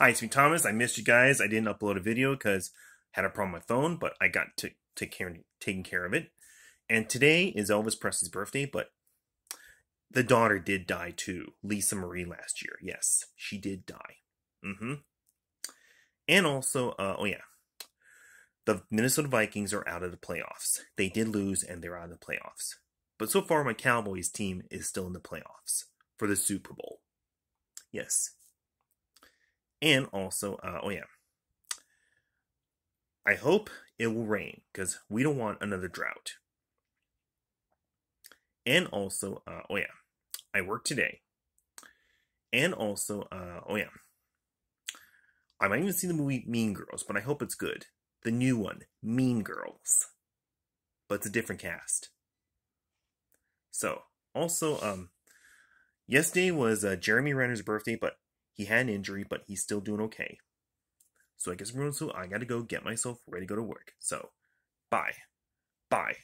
Hi, it's me, Thomas. I missed you guys. I didn't upload a video because had a problem with my phone, but I got to take care taking care of it. And today is Elvis Presley's birthday, but the daughter did die too. Lisa Marie last year. Yes, she did die. Mm-hmm. And also, uh, oh yeah, the Minnesota Vikings are out of the playoffs. They did lose, and they're out of the playoffs. But so far, my Cowboys team is still in the playoffs for the Super Bowl. Yes. And also, uh, oh yeah, I hope it will rain because we don't want another drought. And also, uh, oh yeah, I work today. And also, uh, oh yeah, I might even see the movie Mean Girls, but I hope it's good. The new one, Mean Girls. But it's a different cast. So, also, um, yesterday was uh, Jeremy Renner's birthday, but he had an injury, but he's still doing okay. So I guess everyone's so I gotta go get myself ready to go to work. So, bye. Bye.